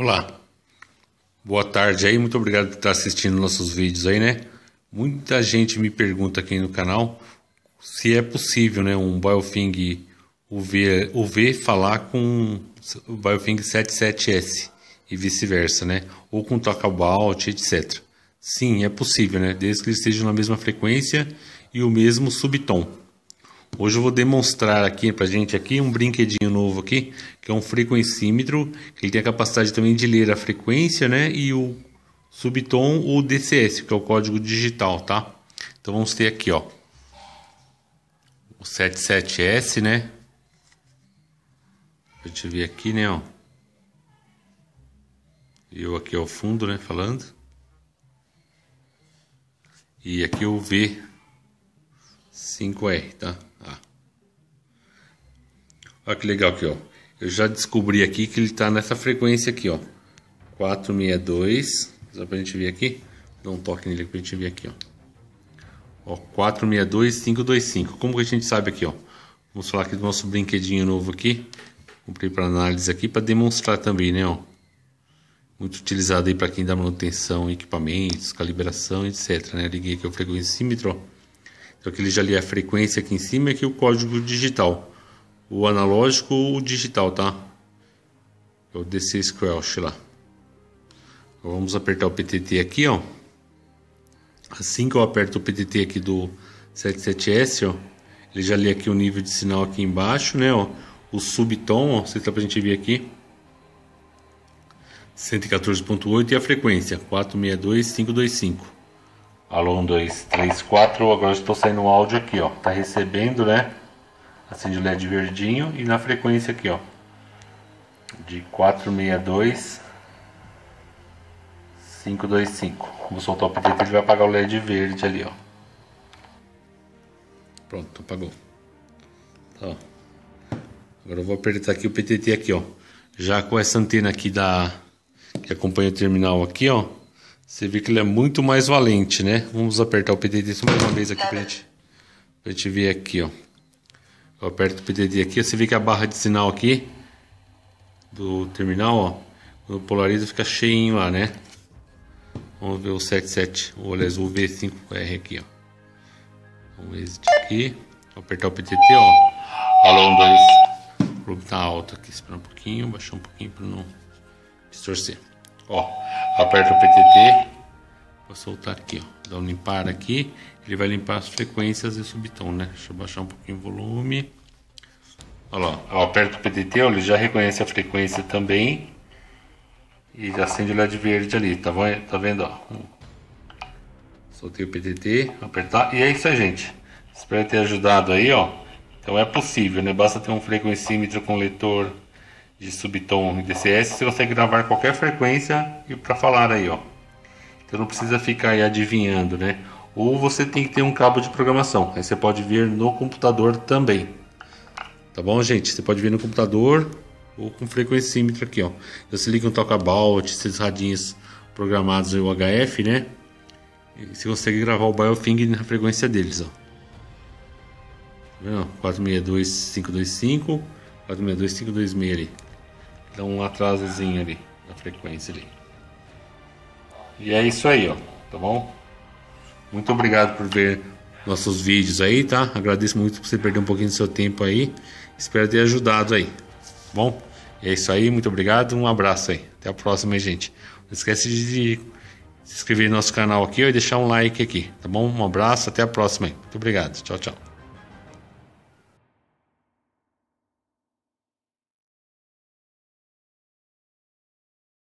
Olá, boa tarde aí, muito obrigado por estar assistindo nossos vídeos aí, né? Muita gente me pergunta aqui no canal se é possível, né, um Biofing UV, UV falar com o Biofing 77S e vice-versa, né? Ou com Talkabout, etc. Sim, é possível, né? Desde que eles estejam na mesma frequência e o mesmo subtom. Hoje eu vou demonstrar aqui pra gente aqui um brinquedinho novo aqui, que é um frequencímetro, que ele tem a capacidade também de ler a frequência, né, e o subtom ou DCS, que é o código digital, tá? Então vamos ter aqui, ó, o 77S, né? A gente ver aqui, né, ó. Eu aqui ao fundo, né, falando. E aqui o V5R, tá? Olha que legal aqui, ó. Eu já descobri aqui que ele está nessa frequência aqui, ó. 462. Só pra gente ver aqui. Dá um toque nele pra gente ver aqui, ó. Ó, 462525. Como que a gente sabe aqui, ó? Vamos falar aqui do nosso brinquedinho novo aqui. Comprei para análise aqui para demonstrar também, né, ó. Muito utilizado aí para quem dá manutenção, equipamentos, calibração, etc, né? Liguei aqui o frequencímetro, ó. Então aqui ele já li a frequência aqui em cima e aqui o código digital o analógico ou o digital, tá? É o DC Squelch lá. Vamos apertar o PTT aqui, ó. Assim que eu aperto o PTT aqui do 77S, ó, ele já lê aqui o nível de sinal aqui embaixo, né, ó. O subtom, ó, se dá pra gente ver aqui. 114.8 e a frequência 462525. Alô, 1, 2, 3, 4. Agora estou saindo o áudio aqui, ó. Tá recebendo, né? Acende o LED verdinho e na frequência aqui, ó, de 462 525. Vou soltar o PTT, ele vai apagar o LED verde ali, ó. Pronto, apagou. Tá, Agora eu vou apertar aqui o PTT aqui, ó. Já com essa antena aqui da que acompanha o terminal aqui, ó. Você vê que ele é muito mais valente, né? Vamos apertar o PTT mais uma vez aqui pra gente, pra gente ver aqui, ó. Eu aperto o PDD aqui, você vê que a barra de sinal aqui do terminal, ó, quando polariza fica cheinho lá, né? Vamos ver o 77, ou aliás o V5R aqui, ó. Vamos exit aqui, Vou apertar o PTT, ó. Alô, um, dois. O volume tá alto aqui, espera um pouquinho, baixar um pouquinho para não distorcer. Ó, aperta o PTT, vou soltar aqui, ó. Dá um limpar aqui, ele vai limpar as frequências e subtom, né? Deixa eu baixar um pouquinho o volume. Olha lá, eu aperto o PDT, ele já reconhece a frequência também. E já acende o LED verde ali, tá, tá vendo? Ó? Soltei o PDT, apertar. E é isso aí, gente. Espero ter ajudado aí, ó. Então é possível, né? Basta ter um frequencímetro com leitor de subtom e DCS, você consegue gravar qualquer frequência e para falar aí, ó. Então não precisa ficar aí adivinhando, né? Ou você tem que ter um cabo de programação. Aí você pode ver no computador também. Tá bom, gente? Você pode ver no computador ou com frequencímetro aqui, ó. Você liga um talkabout, esses radinhos programados em UHF, né? E você consegue gravar o biofing na frequência deles, ó. Tá vendo? 462525, 462526 ali. Dá um atrasozinho ali na frequência ali. E é isso aí, ó. Tá bom? Muito obrigado por ver nossos vídeos aí, tá? Agradeço muito por você perder um pouquinho do seu tempo aí. Espero ter ajudado aí. Bom, é isso aí. Muito obrigado. Um abraço aí. Até a próxima, gente. Não esquece de se inscrever no nosso canal aqui e deixar um like aqui, tá bom? Um abraço. Até a próxima aí. Muito obrigado. Tchau, tchau.